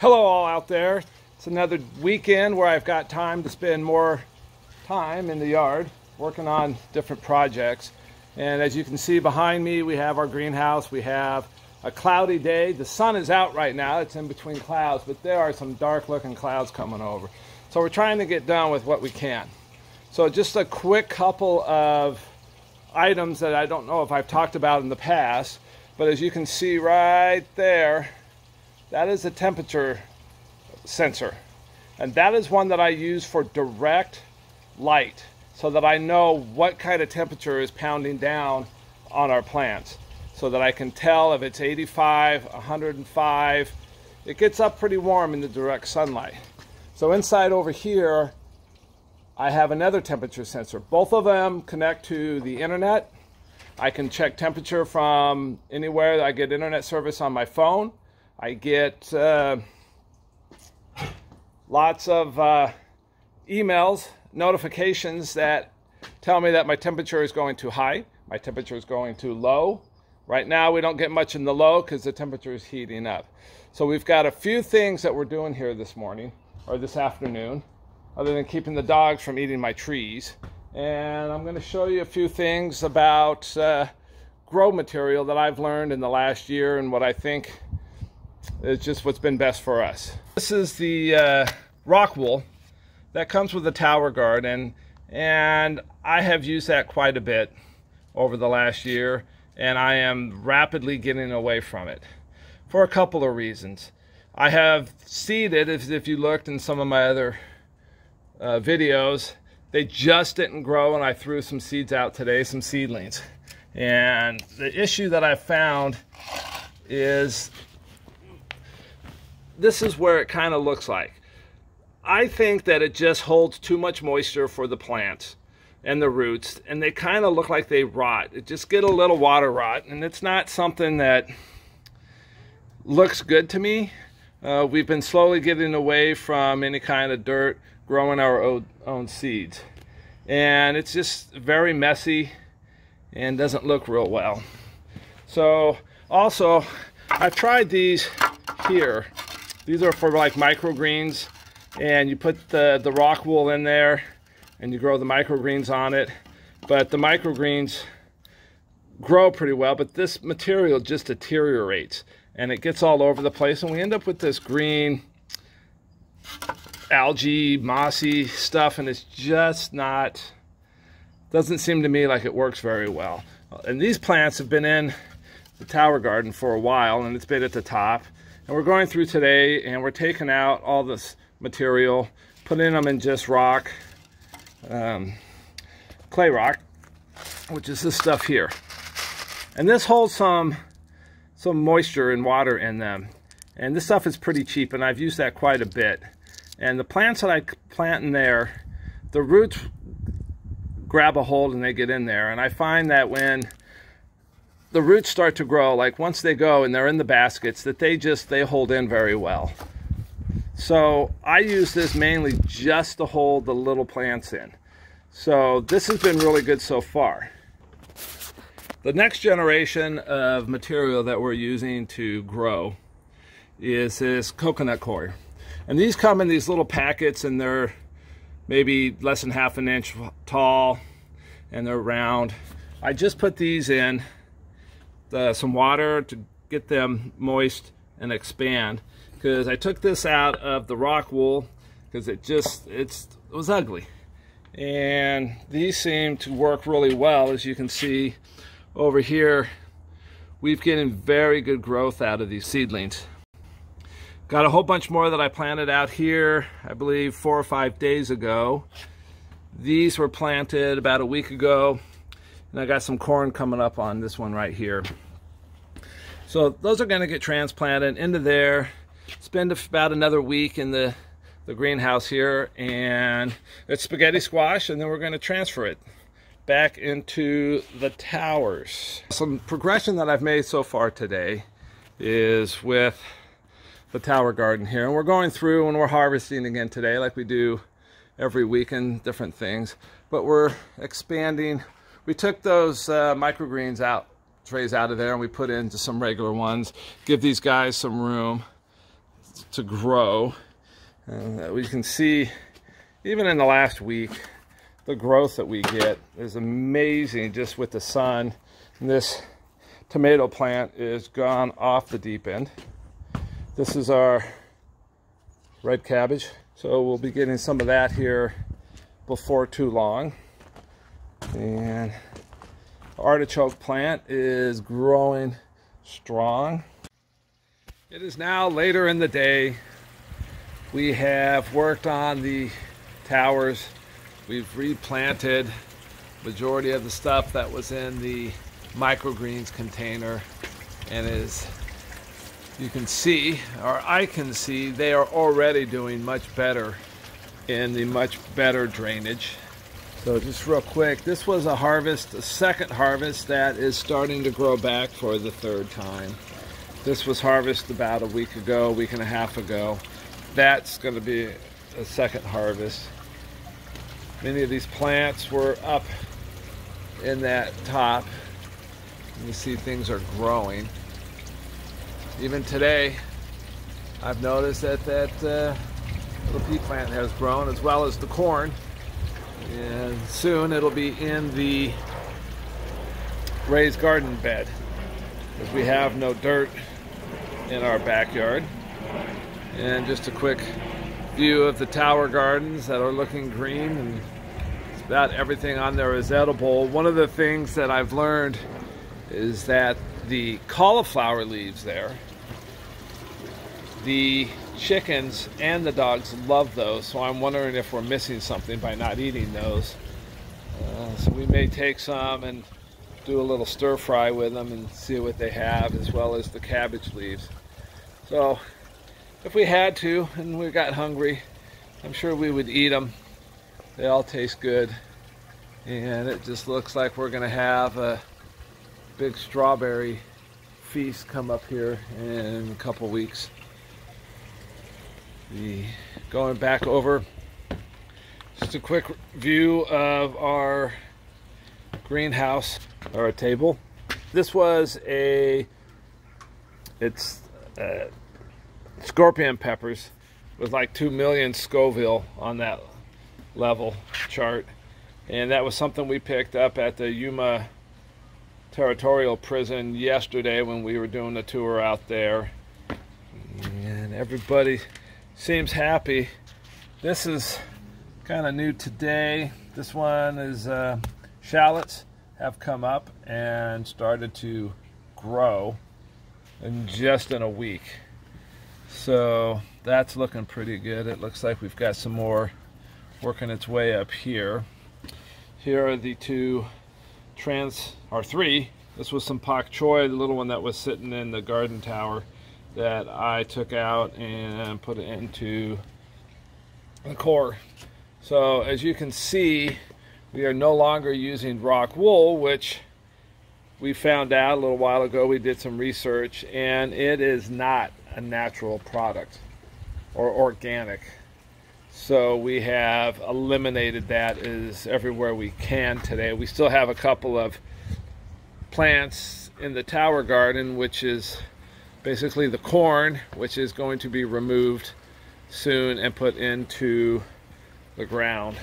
Hello all out there. It's another weekend where I've got time to spend more time in the yard working on different projects. And as you can see behind me, we have our greenhouse. We have a cloudy day. The sun is out right now. It's in between clouds, but there are some dark looking clouds coming over. So we're trying to get done with what we can. So just a quick couple of items that I don't know if I've talked about in the past, but as you can see right there, that is a temperature sensor. And that is one that I use for direct light so that I know what kind of temperature is pounding down on our plants so that I can tell if it's 85, 105. It gets up pretty warm in the direct sunlight. So inside over here, I have another temperature sensor. Both of them connect to the internet. I can check temperature from anywhere. That I get internet service on my phone. I get uh, lots of uh, emails, notifications that tell me that my temperature is going too high, my temperature is going too low. Right now we don't get much in the low because the temperature is heating up. So we've got a few things that we're doing here this morning or this afternoon other than keeping the dogs from eating my trees. And I'm going to show you a few things about uh, grow material that I've learned in the last year and what I think it's just what's been best for us. This is the uh, rock wool that comes with the tower garden and and I have used that quite a bit over the last year and I am rapidly getting away from it for a couple of reasons. I have seeded, if, if you looked in some of my other uh, videos, they just didn't grow and I threw some seeds out today, some seedlings. And the issue that I found is this is where it kind of looks like. I think that it just holds too much moisture for the plants and the roots and they kind of look like they rot. It just get a little water rot and it's not something that looks good to me. Uh, we've been slowly getting away from any kind of dirt growing our own, own seeds and it's just very messy and doesn't look real well. So also I've tried these here these are for like microgreens and you put the, the rock wool in there and you grow the microgreens on it. But the microgreens grow pretty well, but this material just deteriorates and it gets all over the place and we end up with this green algae, mossy stuff and it's just not, doesn't seem to me like it works very well. And these plants have been in the tower garden for a while and it's been at the top and we're going through today and we're taking out all this material, putting them in just rock, um, clay rock, which is this stuff here. And this holds some, some moisture and water in them. And this stuff is pretty cheap and I've used that quite a bit. And the plants that I plant in there, the roots grab a hold and they get in there. And I find that when the roots start to grow like once they go and they're in the baskets that they just they hold in very well. So I use this mainly just to hold the little plants in. So this has been really good so far. The next generation of material that we're using to grow is this coconut coir. And these come in these little packets and they're maybe less than half an inch tall and they're round. I just put these in uh, some water to get them moist and expand. Because I took this out of the rock wool because it just it's it was ugly. And these seem to work really well as you can see over here. We've getting very good growth out of these seedlings. Got a whole bunch more that I planted out here I believe four or five days ago. These were planted about a week ago and I got some corn coming up on this one right here. So those are going to get transplanted into there. Spend about another week in the, the greenhouse here and it's spaghetti squash and then we're going to transfer it back into the towers. Some progression that I've made so far today is with the tower garden here and we're going through and we're harvesting again today like we do every week and different things but we're expanding we took those uh, microgreens out, trays out of there, and we put into some regular ones. Give these guys some room. to grow. Uh, we can see, even in the last week, the growth that we get is amazing just with the sun. And this tomato plant is gone off the deep end. This is our red cabbage. So we'll be getting some of that here before too long. And artichoke plant is growing strong. It is now later in the day. We have worked on the towers. We've replanted majority of the stuff that was in the microgreens container and as you can see or I can see they are already doing much better in the much better drainage so just real quick, this was a harvest, a second harvest that is starting to grow back for the third time. This was harvested about a week ago, a week and a half ago. That's going to be a second harvest. Many of these plants were up in that top. You see things are growing. Even today, I've noticed that that uh, little pea plant has grown as well as the corn and soon it'll be in the raised garden bed. Because we have no dirt in our backyard. And just a quick view of the tower gardens that are looking green. And about everything on there is edible. One of the things that I've learned is that the cauliflower leaves there the chickens and the dogs love those, so I'm wondering if we're missing something by not eating those. Uh, so we may take some and do a little stir fry with them and see what they have, as well as the cabbage leaves. So if we had to and we got hungry, I'm sure we would eat them. They all taste good. And it just looks like we're going to have a big strawberry feast come up here in a couple weeks the going back over. Just a quick view of our greenhouse or a table. This was a it's uh, scorpion peppers with like 2 million Scoville on that level chart. And that was something we picked up at the Yuma territorial prison yesterday when we were doing the tour out there. And everybody seems happy. This is kind of new today. This one is uh, shallots have come up and started to grow in just in a week. So that's looking pretty good. It looks like we've got some more working its way up here. Here are the two trans, or three. This was some pak choi, the little one that was sitting in the garden tower that I took out and put it into the coir. So as you can see, we are no longer using rock wool, which we found out a little while ago. We did some research, and it is not a natural product or organic. So we have eliminated that as everywhere we can today. We still have a couple of plants in the tower garden, which is basically the corn, which is going to be removed soon and put into the ground.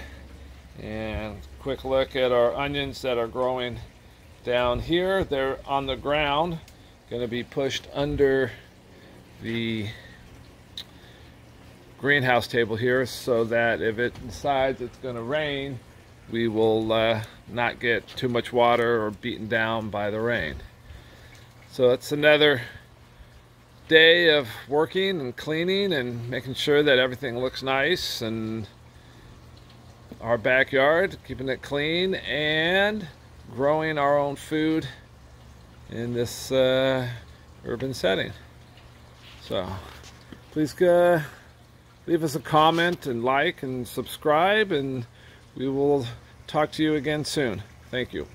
And quick look at our onions that are growing down here. They're on the ground, going to be pushed under the greenhouse table here so that if it decides it's going to rain, we will uh, not get too much water or beaten down by the rain. So that's another day of working and cleaning and making sure that everything looks nice and our backyard, keeping it clean and growing our own food in this uh, urban setting. So please uh, leave us a comment and like and subscribe and we will talk to you again soon. Thank you.